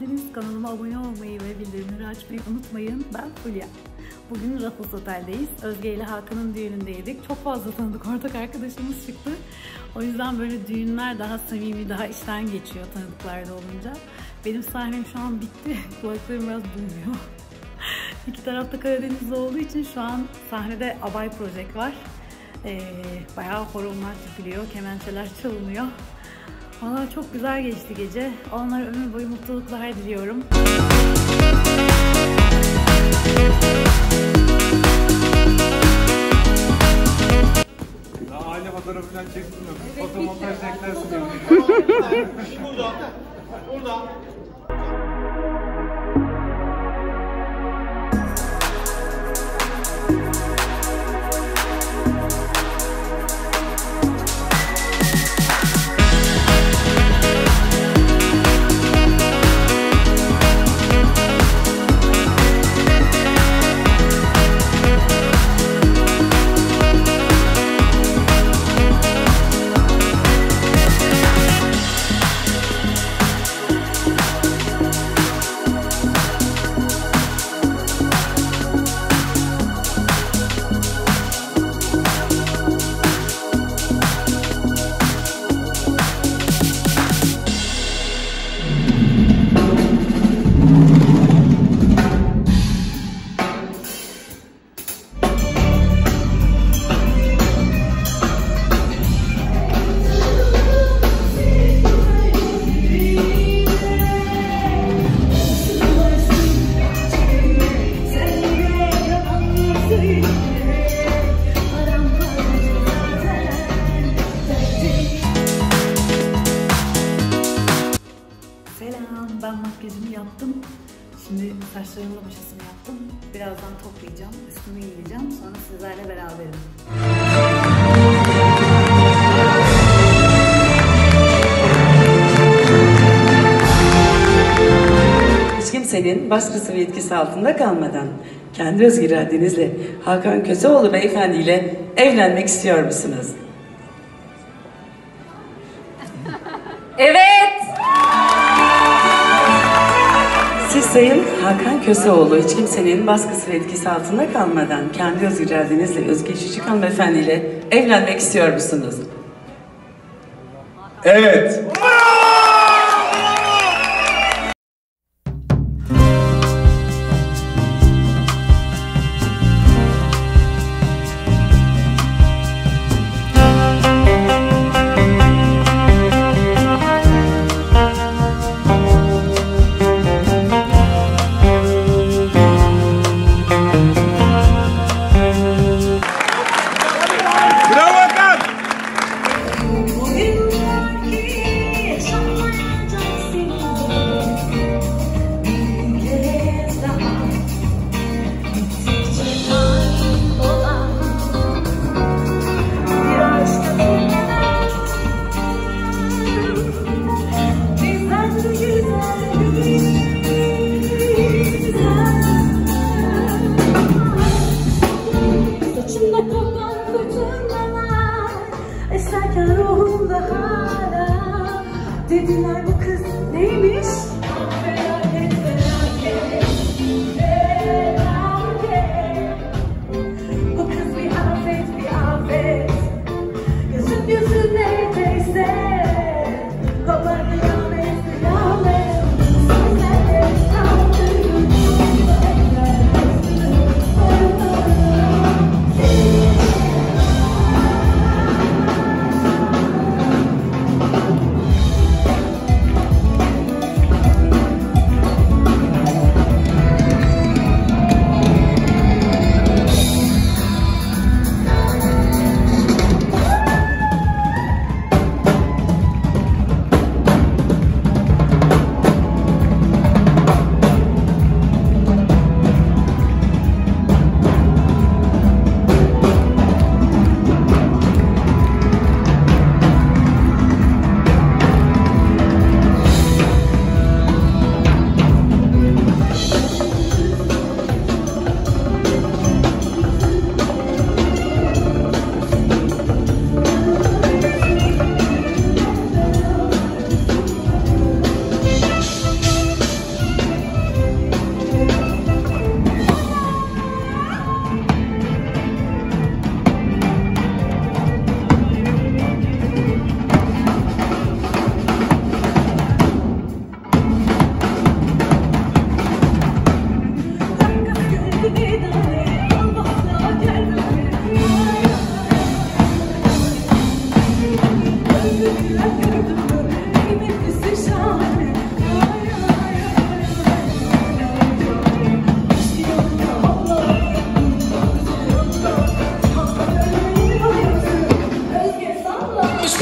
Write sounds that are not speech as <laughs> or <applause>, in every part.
geldiniz. Kanalıma abone olmayı ve bildirimleri açmayı unutmayın. Ben Fulya. Bugün Raffles Otel'deyiz. Özge ile Hakan'ın düğünündeydik. Çok fazla tanıdık ortak arkadaşımız çıktı. O yüzden böyle düğünler daha samimi, daha işten geçiyor tanıdıklarda olunca. Benim sahnem şu an bitti. <laughs> Kulaklarım biraz duymuyor. <laughs> İki tarafta Karadeniz'de olduğu için şu an sahnede Abay Project var. Ee, bayağı horonlar tüpülüyor, kemençeler çalınıyor. Valla çok güzel geçti gece. Onlara ömür boyu mutluluklar diliyorum. Daha aile fotoğrafı falan çektim yok. Fotomontaj eklersin ya. Burada. Burada. Şimdi saçlarımla başasını yaptım. Birazdan toplayacağım, üstümü giyeceğim. Sonra sizlerle beraberim. Hiç kimsenin baskısı ve etkisi altında kalmadan kendi özgür iradenizle Hakan Köseoğlu Beyefendi ile evlenmek istiyor musunuz? Evet. Sayın Hakan Köseoğlu hiç kimsenin baskısı ve etkisi altında kalmadan kendi özgür iradenizle Özge Şişik Hanımefendi ile evlenmek istiyor musunuz? Evet. Eserken ruhumda hala Dediler bu kız neymiş?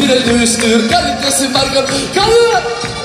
bir el dövüştür. Kalitesi var. Kalın.